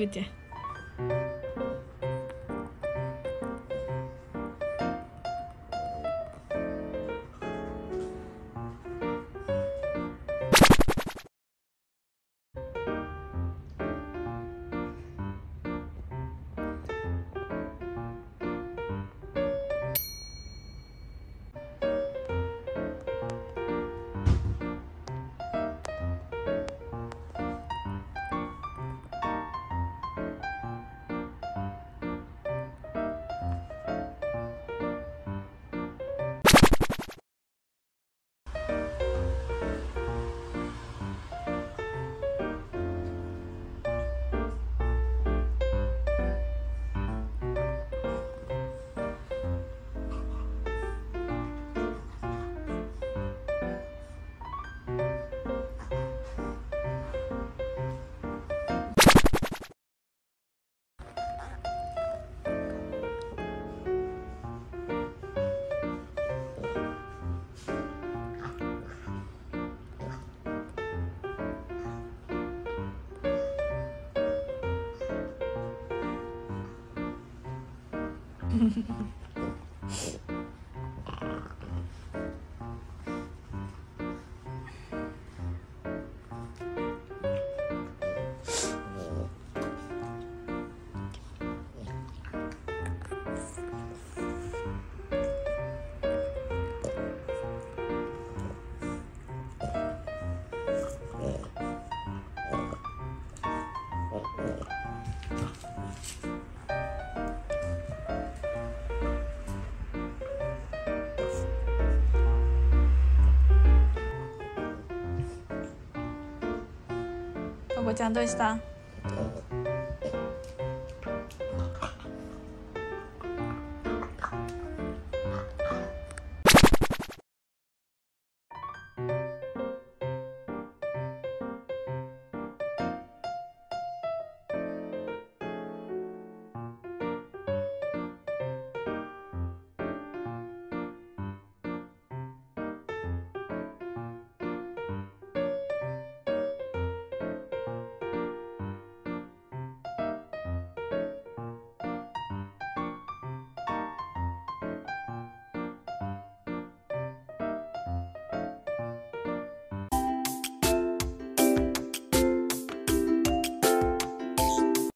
здравствуйте. 嗯哼哼哼ちゃんどうした。